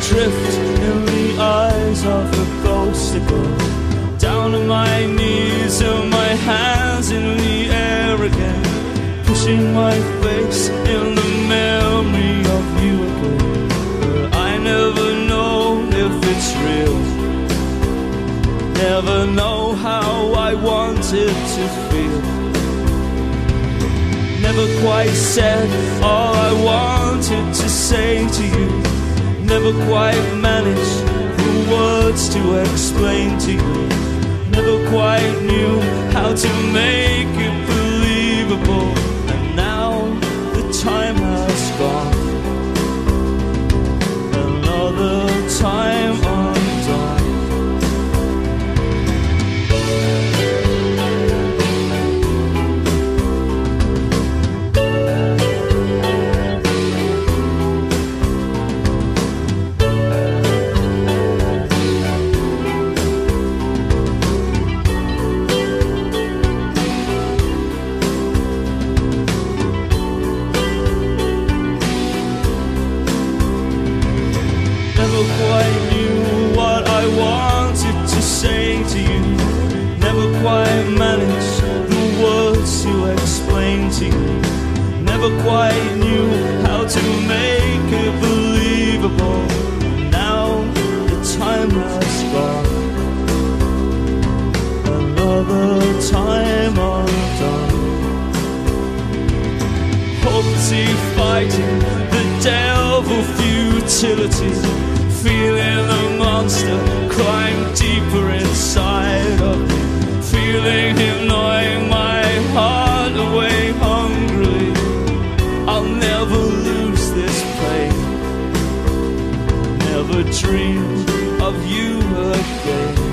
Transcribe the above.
adrift in the eyes of a ghost girl. Down on my knees and my hands in the air again, pushing my face in the memory of you again. But I never know if it's real. Never know how I wanted to feel. Never quite said all I wanted to say to you. Never quite managed the words to explain to you. Never quite knew how to make Never quite knew what I wanted to say to you. Never quite managed the words to explain to you. Never quite knew how to make it believable. Now the time has gone. Another time undone. Hopelessly fighting the devil futility. Feeling the monster climb deeper inside of me. Feeling him gnawing my heart away hungrily. I'll never lose this pain. Never dream of you again.